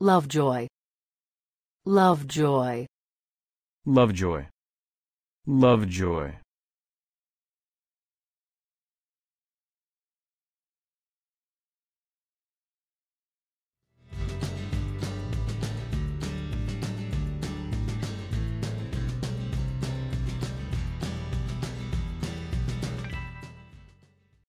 Lovejoy. Lovejoy. Lovejoy. Lovejoy.